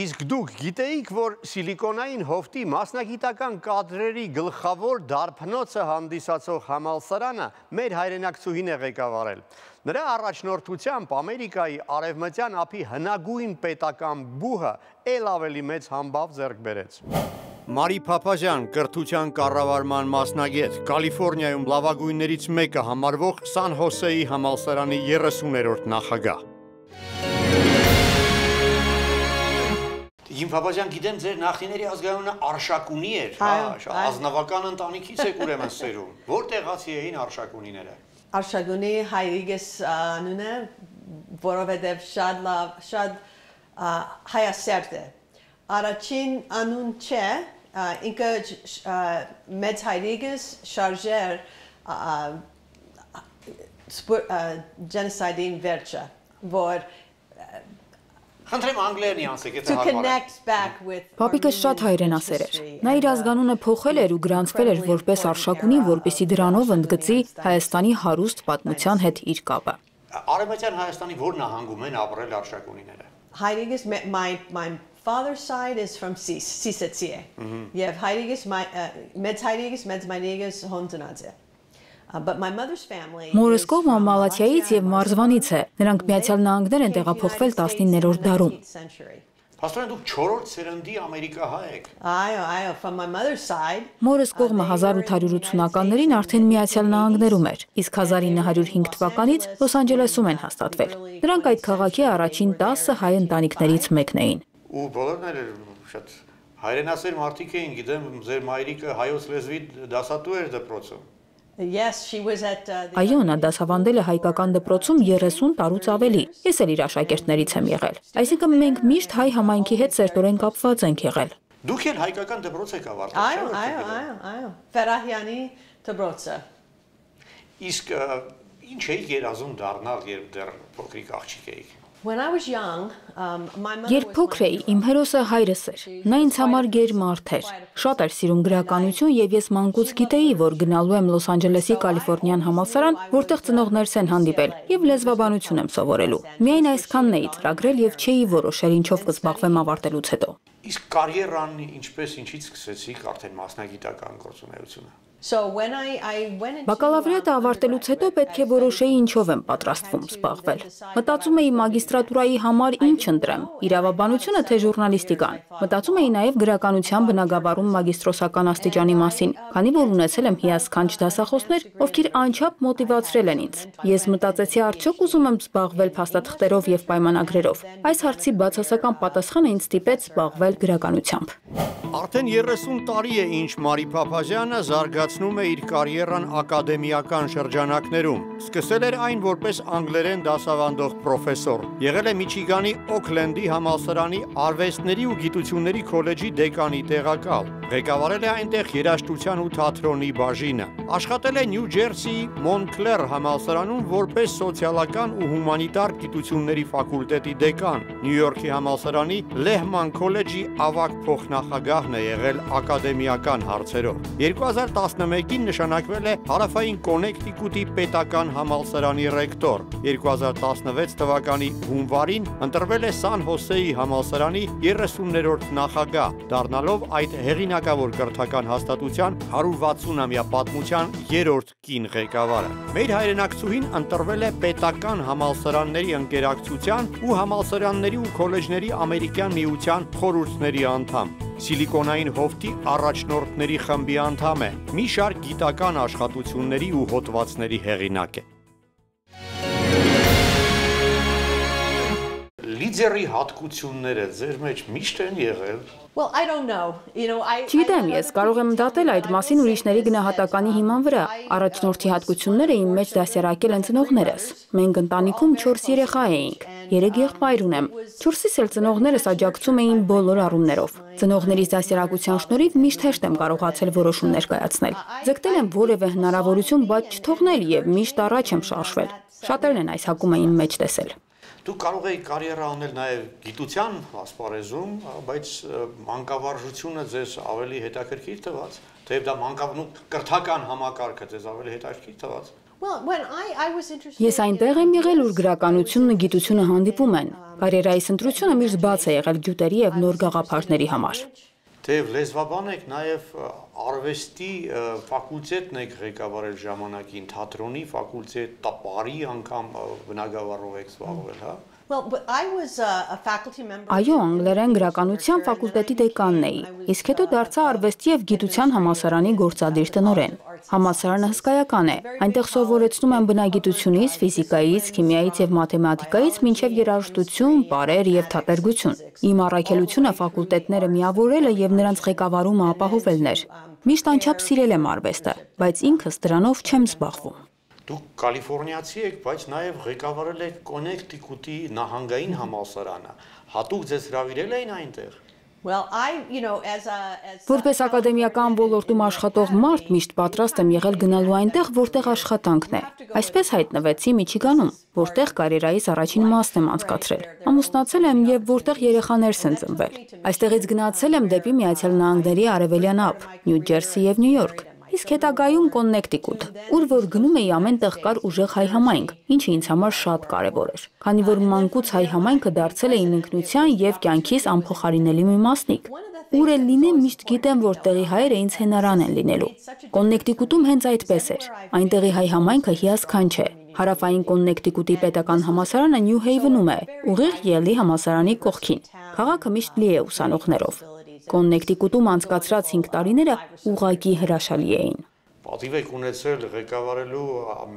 Իսկ դուք գիտեիք, որ սիլիկոնային հովտի մասնագիտական կադրերի գլխավոր դարբնոցը հանդիսացող համալսարանը մեր հայրենակցուհին է ղեկավարել։ Նրա առաջնորդությամբ Ամերիկայի արևմտյան ափի հնագույն պետական բուհը ել ավելի մեծ համբավ ձեռք բերեց։ Մարի Փափազյան, կրթության կառավարման մասնագետ, Կալիֆոռնիայում լավագույններից մեկը համարվող Սան Հոսեի համալսարանի 30-րդ նախագահ։ Իմ Փափազյան գիտեմ ձեր նախնիների ազգանունը Արշակունի էր, հա, ազնվական ընտանիքից եք ուրեմն սերում։ Որտեղացի էին Արշակունիները։ Արշակունի հայրիկս անունը, որովհետև շատ լավ, շատ հայասերտ է։ Առաջին անուն չէ, ինքը մեծ հայրիկս շարժեր genocide-ին վերջը, որ Խնդրեմ անգլերենի ասեք, եթե հարմար է։ Պապիկը շատ հայրենասեր էր։ Նա իր ազգանունը փոխել էր ու գրանցվել էր որպես Արշակունի, որպեսի դրանով ընդգծի Հայաստանի հարուստ պատմության հետ իր կապը։ Արևմտյան Հայաստանի ո՞ր նահանգում են ապրել Արշակունիները։ Հայրիկս my my father's side is from Sis, Sisetsie։ Եվ հայրիկս մեծ հայրիկս մեծ մայրիկս Հոնդոնաձ է։ Մորս կողմը Մալաթիայից եւ Մարզվանից է։ Նրանք Միացյալ Նահանգներ են տեղափոխվել 19-րդ դարում։ Փաստորեն դուք 4-րդ սերնդի ամերիկահայ եք։ Այո, այո, from my mother's side։ Մորս կողմը 1880-ականներին արդեն Միացյալ Նահանգներում էր, իսկ 1905 թվականից Լոս Անջելեսում են հաստատվել։ Նրանք այդ քաղաքի առաջին 10 հայ ընտանիքներից մեկն էին։ Ու բոլորն էլ շատ հայրենասեր մարդիկ էին, գիտեմ, ձեր մայրիկը հայոց լեզվի դասատու էր դպրոցում։ Այո, նա դասավանդել է հայկական դպրոցում 30 տարուց ավելի։ Ես էլ իր աշակերտներից եմ եղել։ Այսինքն մենք միշտ հայ համայնքի հետ սերտորեն կապված ենք եղել։ Դուք էլ հայկական դպրոց եք ավարտել, Այո, այո, այո, այո։ Ֆերահյանի դպրոցը։ Իսկ ինչ էիք երազում դառնալ, երբ դեռ փոքրիկ աղջիկ էիք։ Երբ փոքր էի, իմ հերոսը հայրս էր։ Նա ինձ համար գեր մարդ էր։ Շատ էր սիրում գրականություն եւ ես մանկուց գիտեի, որ գնալու եմ Լոս Անջելեսի Կալիֆոռնիան համալսարան, որտեղ ծնողներս են հանդիպել եւ լեզվաբանություն եմ սովորելու։ Միայն այսքանն էի ծրագրել եւ չէի որոշել ինչով կզբաղվեմ ավարտելուց հետո։ Իսկ կարիերան ինչպես ինչից սկսեցիք արդեն մասնագիտական գործունեությունը։ Բակալավրիատը ավարտելուց հետո պետք է որոշեի ինչով եմ պատրաստվում զբաղվել։ Մտածում էի մագիստրատուրայի համար ինչ ընտրեմ՝ իրավաբանությունը թե ժուրնալիստիկան։ Մտածում էի նաև գրականության բնագավառում մագիստրոսական աստիճանի մասին, քանի որ ունեցել եմ հիասքանչ դասախոսներ, ովքեր անչափ մոտիվացրել են ինձ։ Ես մտածեցի արդյոք ուզում եմ զբաղվել փաստաթղթերով եւ պայմանագրերով։ Այս հարցի բացասական պատասխանը ինձ ստիպեց զբաղվել գրականությամբ։ Արդեն 30 տարի է ինչ Մարի Փափազյանը զարգացնում է իր կարիերան ակադեմիական շրջանակներում։ Սկսել էր այն որպես անգլերեն դասավանդող պրոֆեսոր։ Եղել է Միչիգանի Օքլենդի համալսարանի արվեստների ու գիտությունների քոլեջի դեկանի տեղակալ։ Ղեկավարել է այնտեղ երաժշտության ու թատրոնի բաժինը։ Աշխատել է Նյու Ջերսիի Մոնքլեր համալսարանում որպես սոցիալական ու հումանիտար գիտությունների ֆակուլտետի դեկան։ Նյու Յորքի համալսարանի Լեհման քոլեջի ավագ փոխնախագահն է եղել ակադեմիական հարցերով։ 2011-ին նշանակվել է Հարավային Կոնեկտիկուտի պետական համալսարանի ռեկտոր։ 2016 թվականի հունվարին ընտրվել է Սան Հոսեի համալսարանի 30-րդ նախագահ, դառնալով այդ հեղինակ հեղինակավոր կրթական հաստատության 160-ամյա պատմության երրորդ կին ղեկավարը։ Մեր հայրենակցուհին ընտրվել է պետական համալսարանների ընկերակցության ու համալսարանների ու քոլեջների ամերիկյան միության խորհուրդների անդամ։ Սիլիկոնային հովտի առաջնորդների խմբի անդամ է։ Մի շարք գիտական աշխատությունների ու հոդվածների հեղինակ է։ լիդերի հատկությունները ձեր մեջ միշտ են եղել Well, I don't know. You know, I Չգիտեմ, ես կարող եմ դատել այդ մասին ուրիշների գնահատականի հիման վրա։ Առաջնորդի հատկությունները իմ մեջ դասերակել են ծնողներս։ Մենք ընտանիքում 4 երեխա էինք։ 3 եղբայր ունեմ։ 4-ից էլ ծնողներս աջակցում էին բոլոր առումներով։ Ծնողներիս դասերակցության շնորհիվ միշտ հեշտ եմ կարողացել որոշումներ կայացնել։ Ձգտել եմ որևէ հնարավորություն բաց չթողնել եւ միշտ առաջ եմ շարժվել։ Շատերն են այս հակումը իմ մեջ տեսել։ Դու կարող էի կարիերա անել նաև գիտության ասպարեզում, բայց մանկավարժությունը ձեզ ավելի հետաքրքիր թվաց, թեև դա մանկավնու կրթական համակարգը ձեզ ավելի հետաքրքիր թվաց։ Ես այնտեղ եմ եղել, ուր գրականությունն ու գիտությունը հանդիպում են։ Կարիերայիս ընտրությունը միշտ բաց է եղել գյուտերի եւ նոր գաղափարների համար։ Թեև լեզվաբան եք, նաև արվեստի ֆակուլտետն եք ղեկավարել ժամանակին, թատրոնի ֆակուլտետ, տապարի անգամ բնագավառով եք զբաղվել, հա։ Այո, անգլերեն գրականության ֆակուլտետի դեկանն էի, իսկ հետո դարձա արվեստի եւ գիտության համասարանի գործադիր տնօրեն։ Համասարանը հսկայական է։ Այնտեղ սովորեցնում են բնագիտությունից, ֆիզիկայից, քիմիայից եւ մաթեմատիկայից մինչեւ երաժշտություն, բարեր եւ թատերգություն։ Իմ առաքելությունը ֆակուլտետները միավորելը եւ նրանց ղեկավարումը ապահովելն էր։ Միշտ անչափ սիրել եմ արվեստը, բայց ինքս դրանով չեմ զբաղվում։ Դուք կալիֆոռնիացի եք, բայց նաև ղեկավարել եք Կոնեկտիկուտի նահանգային համալսարանը։ Հատուկ ձեզ հravirել էին այնտեղ։ Որպես ակադեմիական ոլորտում աշխատող մարդ միշտ պատրաստ եմ եղել գնալու այնտեղ, որտեղ աշխատանքն է։ Այսպես հայտնվեցի Միչիգանում, որտեղ կարիերայիս առաջին մասն եմ անցկացրել։ Ամուսնացել եմ եւ որտեղ երեխաներս են ծնվել։ Այստեղից գնացել եմ դեպի Միացյալ Նահանգների արևելյան ափ, Նյու Ջերսի եւ Նյու Յորք իսկ հետագայում Կոննեկտիկուտ, ուր որ գնում էի ամեն տեղ կար ուժեղ հայ համայնք, ինչը ինձ համար շատ կարևոր էր։ Քանի որ մանկուց հայ համայնքը դարձել է իմ ինքնության եւ կյանքիս անփոխարինելի մի մասնիկ։ Ուր էլ լինեմ միշտ գիտեմ, որ տեղի հայերը ինձ հենարան են լինելու։ Կոննեկտիկուտում հենց այդպես էր։ Այնտեղի հայ համայնքը հիասքանչ է։ Հարավային Կոննեկտիկուտի պետական համասարանը Նյու Հեյվնում է, ուղիղ Յելի համասարանի կողքին։ Քաղաքը միշտ լի է ուսանողներով։ Կոննեկտիկուտում անցկացրած 5 տարիները ուղակի հրաշալի էին պատիվ եք ունեցել ղեկավարելու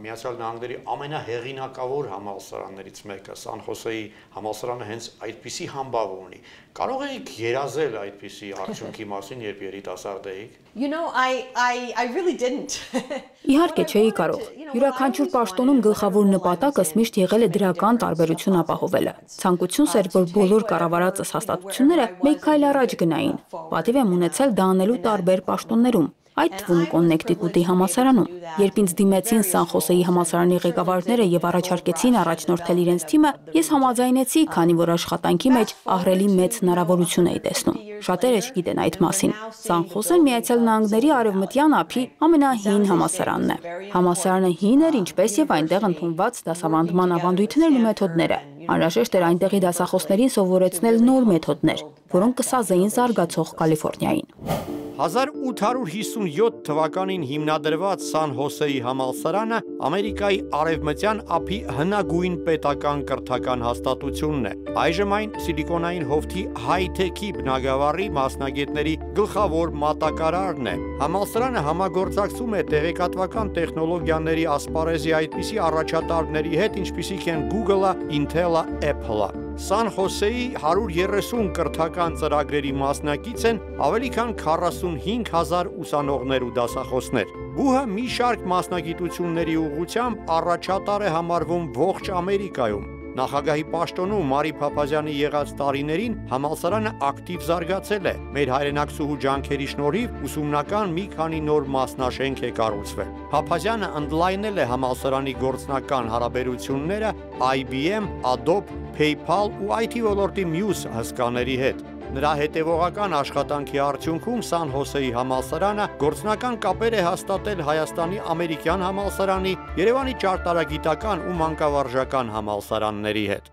Միացյալ Նահանգների ամենահեղինակավոր համալսարաններից մեկը, Սան Խոսեի համալսարանը հենց այդպիսի համբավ ունի։ Կարող եք երազել այդպիսի արդյունքի մասին, երբ երիտասարդ էիք։ You know, I I I really didn't. Իհարկե չէի կարող։ Յուրաքանչյուր պաշտոնում գլխավոր նպատակս միշտ եղել է դրական տարբերություն ապահովելը։ Ցանկությունս էր, որ բոլոր կառավարածս հաստատությունները մեկ քայլ առաջ գնային։ Պատիվ եմ ունեցել դա անելու տարբեր պաշտոններում այդ թվում Կոննեկտիկուտի համասարանում։ Երբ ինձ դիմեցին Սան Խոսեի համասարանի ղեկավարները եւ առաջարկեցին առաջնորդել իրենց թիմը, ես համաձայնեցի, քանի որ աշխատանքի մեջ ահրելի մեծ հնարավորություն էի տեսնում։ Շատերը չգիտեն այդ մասին։ Սան Խոսեն Միացյալ Նահանգների արևմտյան ափի ամենահին համասարանն է։ Համասարանը հին էր, ինչպես եւ այնտեղ ընդունված դասավանդման ավանդույթներն ու մեթոդները։ Անհրաժեշտ էր այնտեղի դասախոսներին սովորեցնել նոր մեթոդներ, որոնք կսազեին զարգացող Կալիֆոռնիային։ 1857 թվականին հիմնադրված Սան Հոսեի համալսարանը Ամերիկայի արևմտյան ափի հնագույն պետական կրթական հաստատությունն է։ Այժմ այն Սիլիկոնային հովթի հայ-թեքի բնագավառի մասնագետների գլխավոր մատակարարն է։ Համալսարանը համագործակցում է տեղեկատվական տեխնոլոգիաների ասպարեզի այդպիսի առաջատարների հետ, ինչպիսիք են Google-ը, Intel-ը, Apple-ը։ Սան Խոսեի 130 կրթական ծրագրերի մասնակից են ավելի քան 45000 ուսանողներ ու դասախոսներ։ Բուհը մի շարք մասնագիտությունների ուղղությամբ առաջատար է համարվում ողջ Ամերիկայում։ Նախագահի պաշտոնում Մարի Փափազյանի եղած տարիներին համալսարանը ակտիվ զարգացել է։ Մեր հայրենակցուհու ջանքերի շնորհիվ ուսումնական մի քանի նոր մասնաշենք է կառուցվել։ Փափազյանը ընդլայնել է համալսարանի գործնական հարաբերությունները IBM, Adobe, PayPal ու IT ոլորտի մյուս հսկաների հետ։ Նրա հետևողական աշխատանքի արդյունքում Սան Հոսեի համալսարանը գործնական կապեր է հաստատել Հայաստանի ամերիկյան համալսարանի, Երևանի ճարտարագիտական ու մանկավարժական համալսարանների հետ։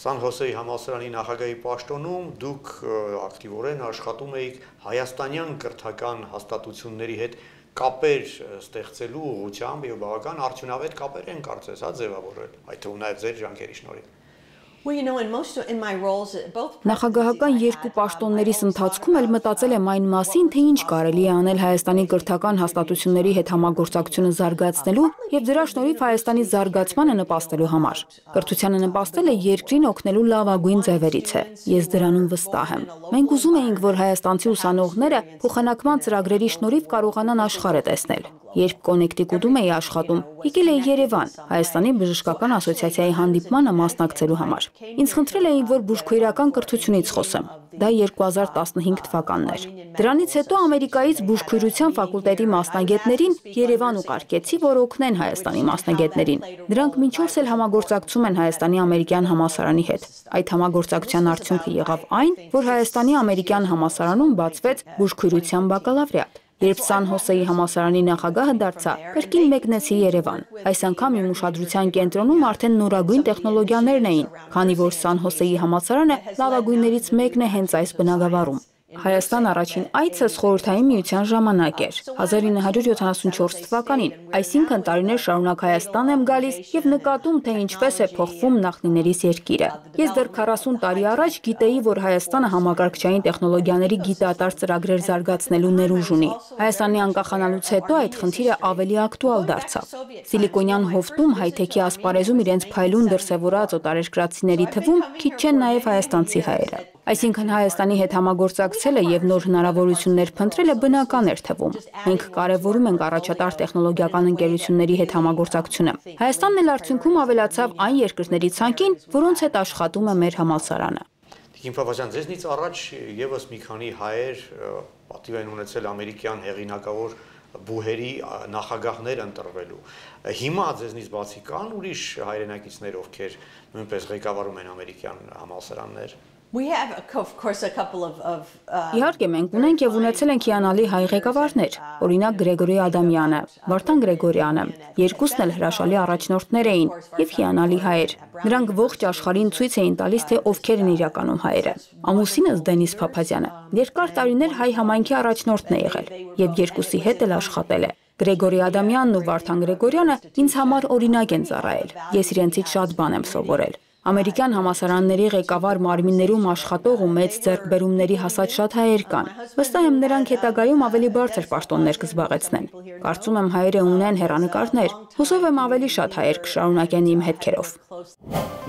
Սան Հոսեի համալսարանի նախագահի պաշտոնում դուք ակտիվորեն աշխատում եք հայաստանյան կրթական հաստատությունների հետ կապեր ստեղծելու ուղղությամբ եւ բավական արդյունավետ կապեր են կարծես հա ձևավորել այդ թվում նաեւ ձեր ջանքերի շնորհիվ Նախագահական երկու պաշտոններիս ընթացքում էլ մտածել եմ այն մասին, թե ինչ կարելի է անել Հայաստանի կրթական հաստատությունների հետ համագործակցությունը զարգացնելու եւ դրա շնորհիվ Հայաստանի զարգացմանը նպաստելու համար։ Կրթությանը նպաստելը երկրին օգնելու լավագույն ձևերից է։ Ես դրանում վստահ եմ։ Մենք ուզում էինք, որ հայաստանցի ուսանողները փոխանակման ծրագրերի շնորհիվ կարողանան աշխարհը տեսնել։ Երբ Կոնեկտիկուտում էի աշխատում, եկել էի Երևան, Հայաստանի բժշկական ասոցիացիայի հանդիպմանը մասնակցելու համար։ Ինձ խնդրել էին, որ բուժքույրական կրթությունից խոսեմ։ Դա 2015 թվականն էր։ Դրանից հետո Ամերիկայից բուժքույրության ֆակուլտետի մասնագետներին Երևան ուղարկեցի, որ օգնեն Հայաստանի մասնագետներին։ Դրանք մինչ օրս էլ համագործակցում են Հայաստանի ամերիկյան համասարանի հետ։ Այդ համագործակցության արդյունքը եղավ այն, որ Հայաստանի ամերիկյան համասարանում բացվեց բուժքույրության բակալավրիատ։ Երբ Սան Հոսեի համալսարանի նախագահը դարձա, կրկին մեկնեցի Երևան։ Այս անգամ իմ ուշադրության կենտրոնում արդեն նորագույն տեխնոլոգիաներն էին, քանի որ Սան Հոսեի համալսարանը լավագույններից մեկն է հենց այս բնագավառում։ Հայաստան առաջին այցս խորհրդային միության ժամանակ էր 1974 թվականին, այսինքն տարիներ շարունակ Հայաստան եմ գալիս եւ նկատում թե ինչպես է փոխվում նախնիներիս երկիրը։ Ես դեռ 40 տարի առաջ գիտեի, որ Հայաստանը համակարգչային տեխնոլոգիաների գիտատար ծրագրեր զարգացնելու ներուժ ունի։ Հայաստանի անկախանալուց հետո այդ խնդիրը ավելի ակտուալ դարձավ։ Սիլիկոնյան հովտում հայթեքի ասպարեզում իրենց փայլուն դրսևորած օտարերկրացիների թվում քիչ չեն նաեւ հայաստանցի հայերը։ Այսինքն Հայաստանի հետ համագործակցելը եւ նոր հնարավորություններ փնտրելը բնական էր թվում։ Մենք կարևորում ենք առաջատար տեխնոլոգիական ընկերությունների հետ համագործակցությունը։ Հայաստանն էլ արդյունքում ավելացավ այն երկրների ցանկին, որոնց հետ աշխատում է մեր համալսարանը։ Տիկին Պապազյան, ձեզնից առաջ եւս մի քանի հայեր պատիվ են ունեցել ամերիկյան հեղինակավոր բուհերի նախագահներ ընտրվելու։ Հիմա ձեզնից բացի կան ուրիշ հայրենակիցներ, ովքեր նույնպես ղեկավարում են ամերիկյան համալսարաններ։ Uh, Իհարկե մենք ունենք եւ ունեցել ենք հիանալի հայ ղեկավարներ, օրինակ Գրեգորի Ադամյանը, Վարդան Գրեգորյանը, երկուսն էլ հրաշալի առաջնորդներ էին եւ հիանալի հայեր։ Նրանք ողջ աշխարհին ցույց էին տալիս թե ովքեր են իրականում հայերը։ Ամուսինս Դենիս Փափազյանը երկար տարիներ հայ համայնքի առաջնորդն է եղել եւ երկուսի հետ էլ աշխատել է։ Գրեգորի Ադամյանն ու Վարդան Գրեգորյանը ինձ համար օրինակ են ծառայել։ Ես իրենցից շատ բան եմ սովորել։ Ամերիկյան համասարանների ղեկավար մարմիններում աշխատող ու մեծ ձեռքբերումների հասած շատ հայեր կան։ Վստահ եմ նրանք հետագայում ավելի բարձր պաշտոններ կզբաղեցնեն։ Կարծում եմ հայերը ունեն հերանեկարներ։ Հուսով եմ ավելի շատ հայեր կշարունակեն իմ հետքերով։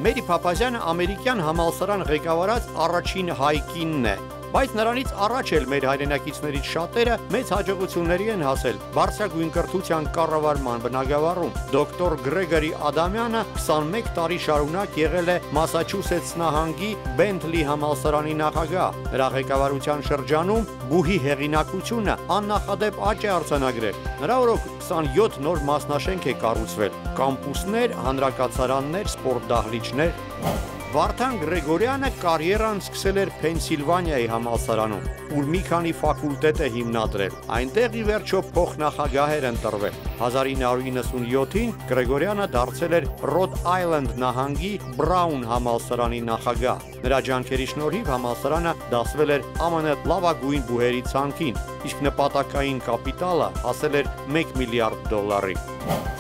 Մերի Փափազյանը ամերիկյան համալսարան ղեկավարած առաջին հայ կինն է բայց նրանից առաջ էլ մեր հայրենակիցներից շատերը մեծ հաջողությունների են հասել բարձրագույն կրթության կառավարման բնագավառում։ Դոկտոր Գրեգորի Ադամյանը 21 տարի շարունակ եղել է Մասաչուսեթս նահանգի Բենթլի համալսարանի նախագահ։ Նրա ղեկավարության շրջանում բուհի հեղինակությունը աննախադեպ աճ է արձանագրել։ Նրա օրոք 27 նոր մասնաշենք է կառուցվել՝ կամպուսներ, հանրակացարաններ, սպորտ դահլիճներ։ Վարդան Գրեգորյանը կարիերան սկսել էր Փենսիլվանիայի համալսարանում, ուր մի քանի ֆակուլտետ է հիմնադրել։ Այնտեղ ի վերջո փոխնախագահ էր ընտրվել։ 1997-ին Գրեգորյանը դարձել էր Rhode Island նահանգի Brown համալսարանի նախագահ։ Նրա ջանքերի շնորհիվ համալսարանը դասվել էր ԱՄՆ լավագույն բուհերի ցանկին, իսկ նպատակային կապիտալը հասել էր 1 միլիարդ դոլարի։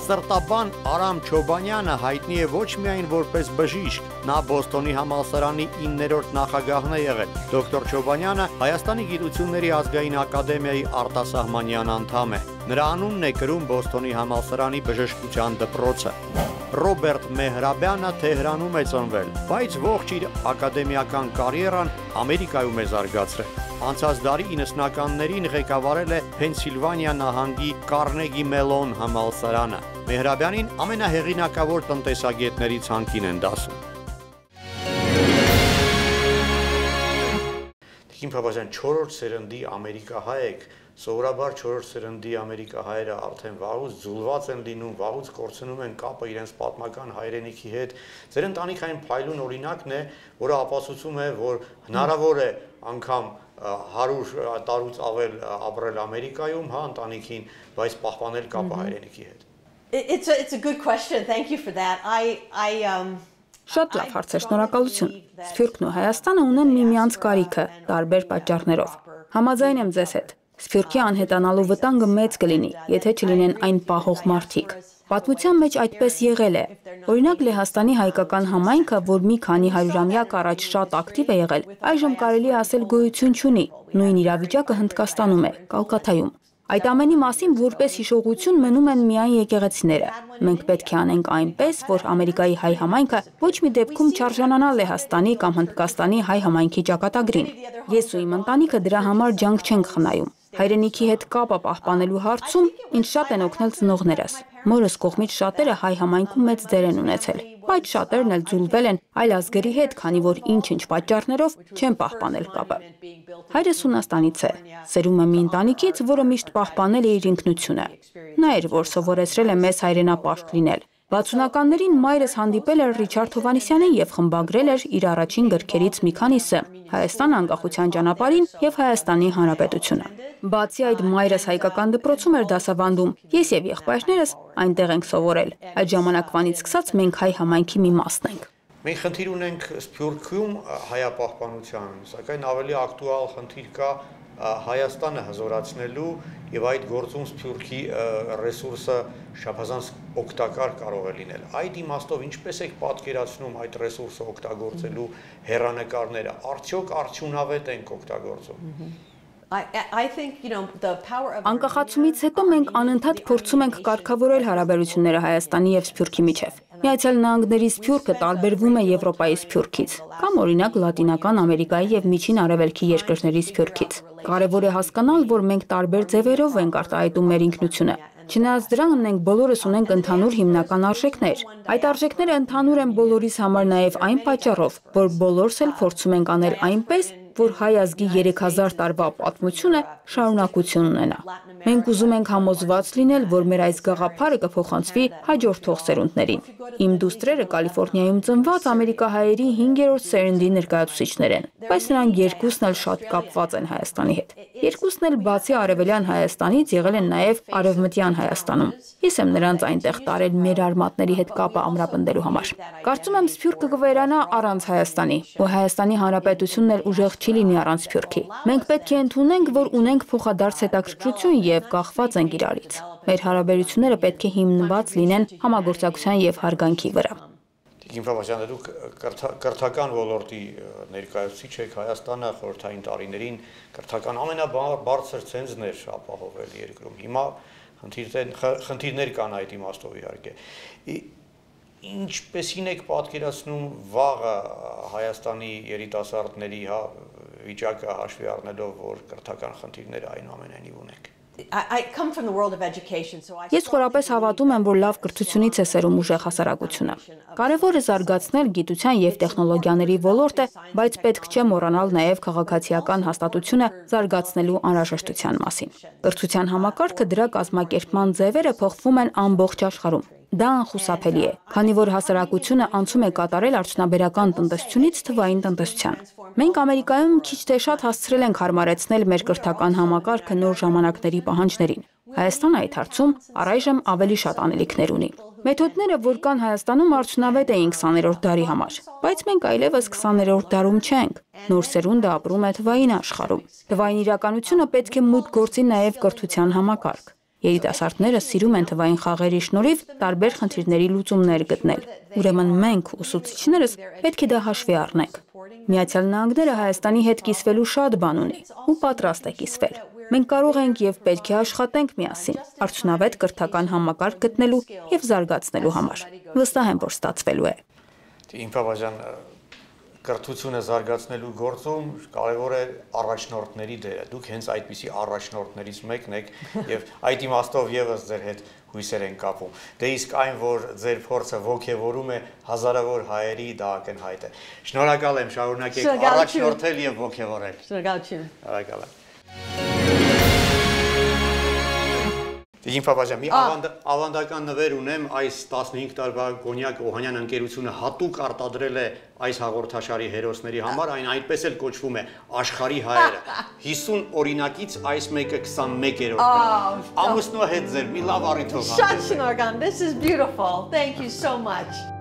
Սրտաբան Արամ Չոբանյանը հայտնի է ոչ միայն որպես բժիշկ, նա Բոստոնի համալսարանի 9-րդ նախագահն է եղել։ Դոկտոր Չոբանյանը Հայաստանի Գիտությունների ազգային ակադեմիայի արտասահմանյան անդամ է։ Նրա անունն է կրում Բոստոնի համալսարանի բժշկության դպրոցը։ Ռոբերտ Մեհրաբյանը Թեհրանում է ծնվել, բայց ողջ իր ակադեմիական կարիերան Ամերիկայում է զարգացրել։ Անցած դարի 90-ականներին ղեկավարել է Փենսիլվանիա նահանգի Կարնեգի Մելոն համալսարանը։ Մեհրաբյանին ամենահեղինակավոր տնտեսագետների ցանկին են դասում։ Տիկին Փափազյան 4-րդ սերնդի ամերիկահայ եք, սովորաբար 4-րդ սերնդի ամերիկահայերը արդեն վաղուց զուլված են լինում, վաղուց կորցնում են կապը իրենց պատմական հայրենիքի հետ։ Ձեր ընտանիքային փայլուն օրինակն է, որը ապացուցում է, որ հնարավոր է անգամ 100 տարուց ավել ապրել Ամերիկայում, հա, ընտանիքին, բայց պահպանել կապը հայրենիքի հետ։ It's a it's a good question. Thank you for that. I I um Շատ լավ հարց է, շնորհակալություն։ Սփյուռքն ու Հայաստանը ունեն միմյանց կարիքը տարբեր պատճառներով։ Համաձայն եմ ձեզ հետ։ Սփյուռքի անհետանալու վտանգը մեծ կլինի, եթե չլինեն այն պահող մարդիկ։ Պատմության մեջ այդպես եղել է։ Օրինակ Լեհաստանի հայկական համայնքը, որ մի քանի հարյուրամյակ առաջ շատ ակտիվ է եղել, այժմ կարելի է ասել գոյություն չունի։ Նույն իրավիճակը Հնդկաստանում է, Կալկաթայում։ Այդ ամենի մասին որպես հիշողություն մնում են միայն եկեղեցիները։ Մենք պետք է անենք այնպես, որ Ամերիկայի հայ համայնքը ոչ մի դեպքում չարժանանա Լեհաստանի կամ Հնդկաստանի հայ համայնքի ճակատագրին։ Ես ու իմ ընտանիքը դրա համար ջանք չենք խնայում։ Հայրենիքի հետ կապը պահպանելու հարցում ինձ շատ են օգնել ծնողներս։ Մորս կողմից շատերը հայ համայնքում մեծ դեր են ունեցել, բայց շատերն էլ ձուլվել են այլ ազգերի հետ, քանի որ ինչ-ինչ պատճառներով չեն պահպանել կապը։ Հայրս Հունաստանից է։ Սերում է մի ընտանիքից, որը միշտ պահպանել է իր ինքնությունը։ Նա էր, որ սովորեցրել է մեզ հայրենապաշտ լինել։ 60-ականներին մայրս հանդիպել էր Ռիչարդ Հովանեսյանին եւ խմբագրել էր իր առաջին գրքերից մի քանիսը՝ Հայաստան անկախության ճանապարհին եւ Հայաստանի Հանրապետությունը։ Բացի այդ, մայրս հայկական դպրոցում էր դասավանդում։ Ես եւ եղբայրներս այնտեղ ենք սովորել։ Այդ ժամանակվանից սկսած մենք հայ համայնքի մի մասն ենք։ Մենք խնդիր ունենք Սփյուռքում հայապահպանության, սակայն ավելի ակտուալ խնդիր կա Հայաստանը հզորացնելու եւ այդ գործում Սփյուռքի ռեսուրսը շափազանց օգտակար կարող է լինել։ Այդ իմաստով ինչպես եք պատկերացնում այդ ռեսուրսը օգտագործելու հերանեկարները։ Արդյոք արդյունավետ ենք օգտագործում։ Անկախացումից հետո մենք անընդհատ փորձում ենք կարգավորել հարաբերությունները Հայաստանի եւ Սփյուռքի միջև։ Միացյալ Նահանգների Սփյուռքը տարբերվում է Եվրոպայի Սփյուռքից, կամ օրինակ Լատինական Ամերիկայի եւ Միջին Արևելքի երկրների Սփյուռքից։ Կարևոր է հասկանալ, որ մենք տարբեր ձևերով ենք արտահայտում մեր ինքնությունը։ Չնայած դրան մենք բոլորս ունենք ընդհանուր հիմնական արժեքներ։ Այդ արժեքները ընդհանուր են բոլորիս համար նաև այն պատճառով, որ բոլորս էլ փորձում ենք անել այնպես, որ հայ ազգի 3000 տարվա պատմությունը շարունակություն ունենա։ Մենք ուզում ենք համոզված լինել, որ մեր այս գաղափարը կփոխանցվի հաջորդող սերունդներին։ Իմ դուստրերը Կալիֆոռնիայում ծնված ամերիկահայերի 5-րդ սերնդի ներկայացուցիչներ են, բայց նրանք երկուսն էլ շատ կապված են Հայաստանի հետ։ Երկուսն էլ բացի արևելյան Հայաստանից եղել են նաև արևմտյան Հայաստանում։ Ես եմ նրանց այնտեղ տարել մեր արմատների հետ կապը ամրապնդելու համար։ Կարծում եմ Սփյուռքը կվերանա առանց Հայաստանի, ու Հայաստանի Հանրապետությունն էլ ուժեղ չի լինի առանց Սփյուռքի։ Մենք պետք է ընդունենք, որ ունենք փոխադարձ հետաքրքրություն եւ կախված ենք իրարից։ Մեր հարաբերությունները պետք է հիմնված լինեն համագործակցության եւ հարգանքի վրա։ Ինֆորմացիան դուք կրթական ոլորտի ներկայացուցիչ եք Հայաստանը խորհրդային տարիներին կրթական ամենաբարձր ցենզներ ապահովել երկրում։ Հիմա խնդիրներ խնդիրներ կան այդ իմաստով իհարկե ինչպեսին եք պատկերացնում վաղը Հայաստանի երիտասարդների հա վիճակը հաշվի առնելով, որ կրթական խնդիրները այնուամենայնիվ ունենք։ Ես խորապես հավատում եմ, որ լավ կրթությունից է սերում ուժեղ հասարակությունը։ Կարևոր է զարգացնել գիտության եւ տեխնոլոգիաների ոլորտը, բայց պետք չէ մոռանալ նաեւ քաղաքացիական հաստատությունը զարգացնելու անհրաժեշտության մասին։ Կրթության համակարգը դրա կազմակերպման ձևերը փոխվում են ամբողջ աշխարհում։ Դա անխուսափելի է, քանի որ հասարակությունը անցում է կատարել արդյունաբերական տնտեսությունից թվային տնտեսության։ Մենք Ամերիկայում քիչ թե շատ հասցրել ենք հարմարեցնել մեր կրթական համակարգը նոր ժամանակների պահանջներին։ Հայաստանը այդ հարցում առայժմ ավելի շատ անելիքներ ունի։ Մեթոդները, որ կան Հայաստանում, արդյունավետ էին 20-րդ դարի համար, բայց մենք այլևս 20-րդ դարում չենք։ Նոր սերունդը ապրում է թվային աշխարհում։ Թվային իրականությունը պետք է մուտք գործի նաև կրթության համակարգ։ Երիտասարդները սիրում են թվային խաղերի շնորհիվ տարբեր խնդիրների լուծումներ գտնել։ Ուրեմն մենք ուսուցիչներս պետք է դա հաշվի առնենք։ Միացյալ Նահանգները Հայաստանի հետ կիսվելու շատ բան ունի ու պատրաստ է կիսվել։ Մենք կարող ենք եւ պետք է աշխատենք միասին արդյունավետ կրթական համակարգ գտնելու եւ զարգացնելու համար։ Վստահ եմ, որ ստացվելու է։ Ինֆաբաժան կրթությունը զարգացնելու գործում կարևոր է առաջնորդների դերը։ Դուք հենց այդպիսի առաջնորդներից մեկն եք եւ այդ իմաստով եւս ձեր հետ հույսեր են կապում։ Դե իսկ այն, որ ձեր փորձը ողջևորում է հազարավոր հայերի, դա ակնհայտ է։ Շնորհակալ եմ, շարունակեք առաջնորդել եւ ողջևորել։ Շնորհակալություն։ Շնորհակալ եմ։ Փապազյան, մի ավանդական նվեր ունեմ, այս 15 տարվա կոնյակ Օհանյան ընկերությունը հատուկ արտադրել է այս հաղորդաշարի հերոսների համար, այն այդպես էլ կոչվում է աշխարհի հայերը։ 50 օրինակից այս մեկը 21-րդն է։ Ամուսնու հետ ձեր մի լավ առիթով։ Շատ շնորհակալ։ This is beautiful. Thank you so much.